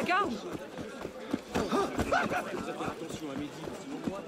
Attention à midi, sinon moi...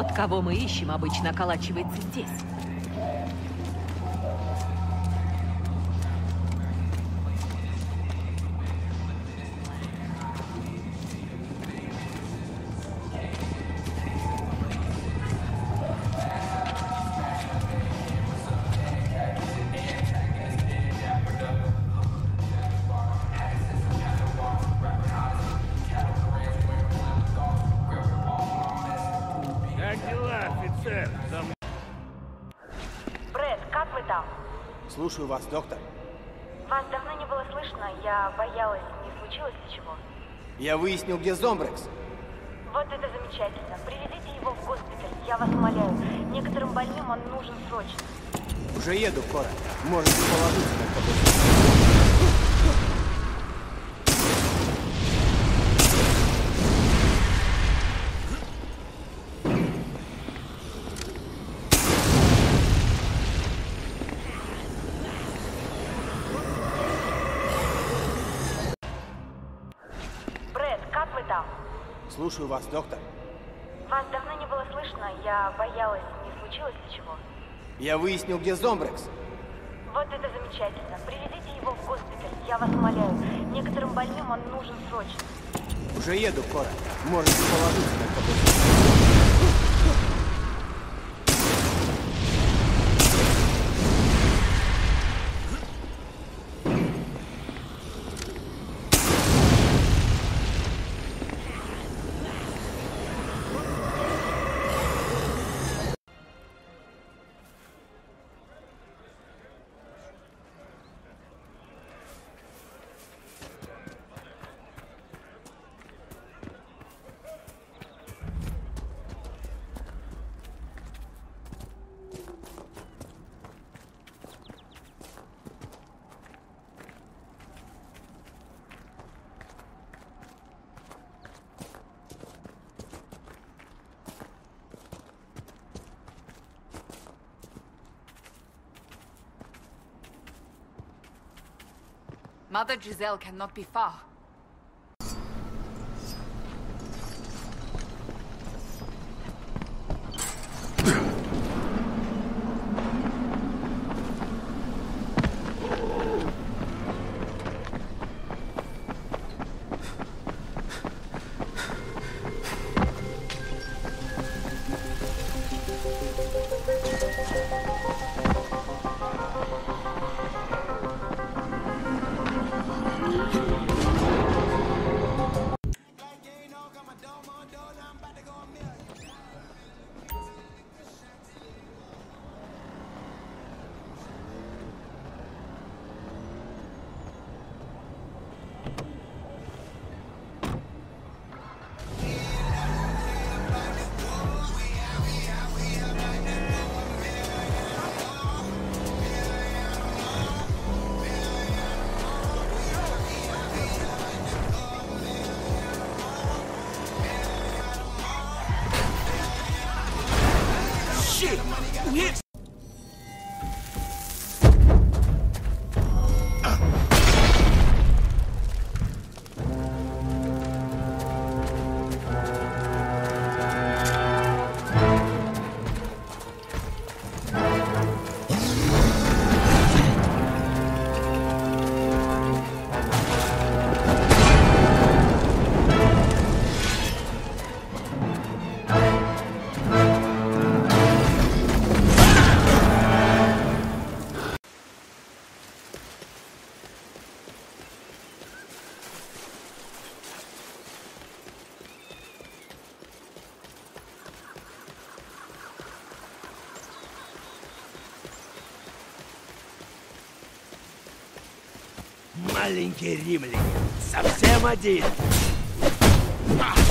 Тот, кого мы ищем, обычно околачивается здесь. Брэд, как вы там? Слушаю вас, доктор. Вас давно не было слышно, я боялась, не случилось ли чего. Я выяснил, где Зомбрекс. Вот это замечательно. Привезите его в госпиталь, я вас умоляю. Некоторым больным он нужен срочно. Уже еду, Кора. Можете положиться на это. Слушаю вас, доктор. Вас давно не было слышно, я боялась, не случилось ли чего. Я выяснил, где Зомбрекс. Вот это замечательно. Привезите его в госпиталь, я вас умоляю. Некоторым больным он нужен срочно. Уже еду, Кора. Можете положиться на это. Mother Giselle cannot be far. Shit! Who hit? маленький римлянин, совсем один. Ах!